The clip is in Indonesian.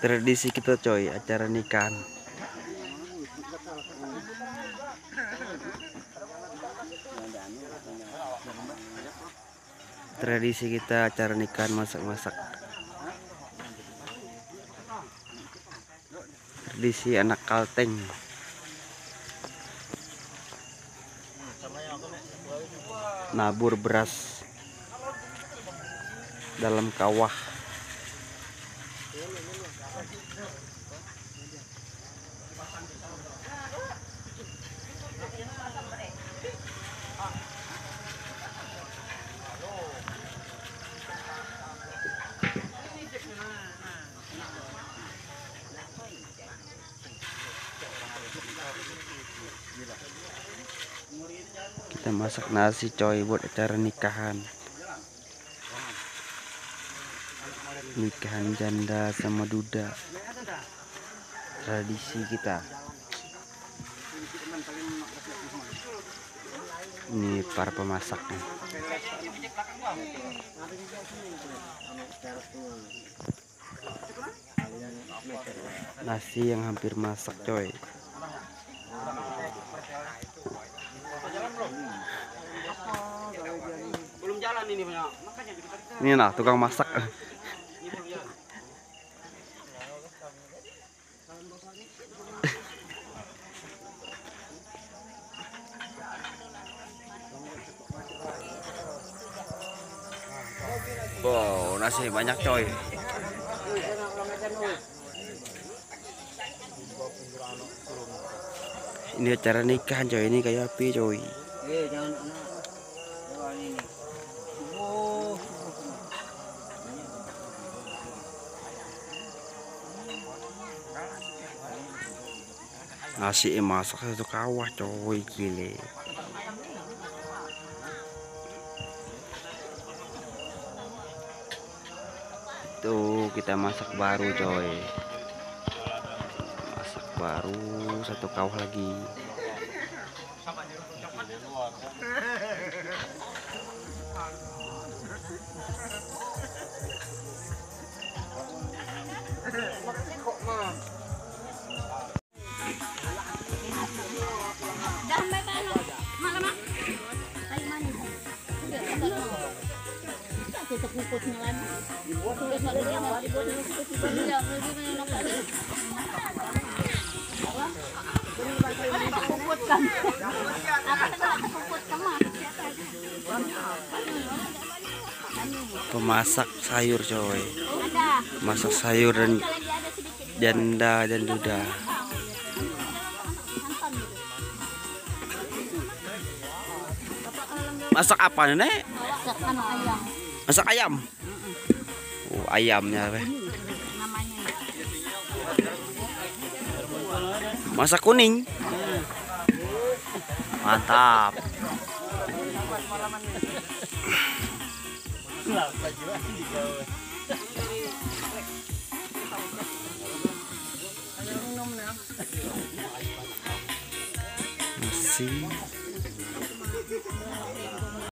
tradisi kita coy acara nikahan. Tradisi kita acara nikahan masak-masak. Tradisi anak kalteng. Nabur beras dalam kawah kita masak nasi coy buat acara nikahan nikahan janda sama duda. Tradisi kita. Ini para pemasak nih. Nasi yang hampir masak coy ini nah tukang masak. Wow, nasi banyak coy. Ini acara nikahan coy, ini kayak api coy. eh Jangan Nasi masak satu kawah coy gile. Tuh kita masak baru coy. Masak baru satu kawah lagi. Lagi. Terus ada yang dibuat dulu lagi lagi. Kan? Sama? Pemasak sayur coy. Masak sayur dan janda dan duda. gitu. Masak apa? Masak ayam Masak ayam. Oh, ayamnya. Masak kuning. Mantap. Nasi